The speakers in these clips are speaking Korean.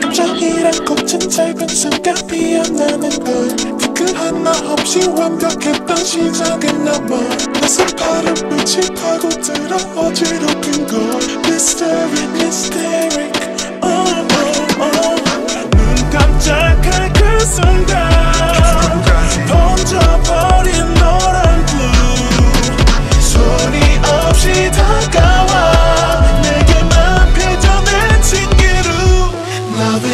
감정이란 꽃은 짧은 순간 피어나는 걸 댓글 하나 없이 완벽했던 시작은 나와 나서 바로 빛이 타고 들어 어지럽힌 걸. Mystery, mystery, oh, oh, oh, 눈 깜짝할 그 순간.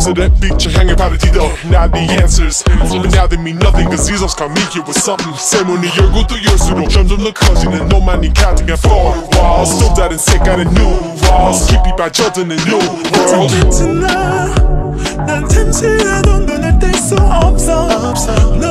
조심스레 빛을 향해 발을 디뎌 Not the answers But now they mean nothing Cause these ones come meet you with something 새 문이 열고 또 열수록 점점 더 커지는 너만이 가득한 four walls 또 다른 색깔의 new walls 깊이 빠져드는 new world 같은 나난 잠시라도 눈을 뗄 수 없어 넌 아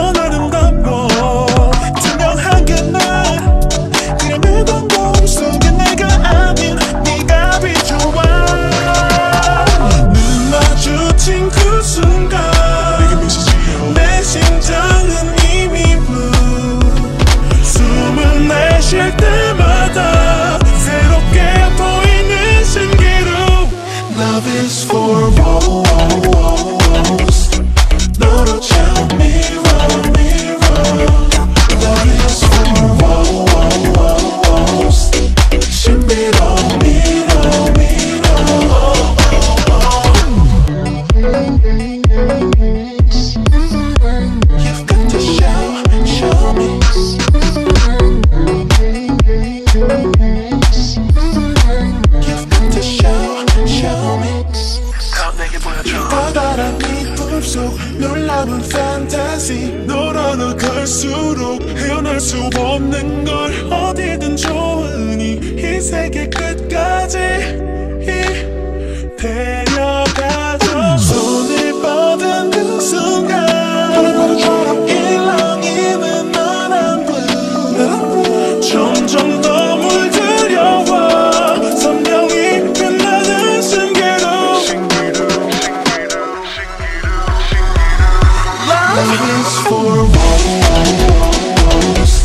커다란 이불 속 놀라운 판타지 너라나 갈수록 헤어날 수 없는 걸. 어디든 좋으니 이 세계 끝까지 Silence for a.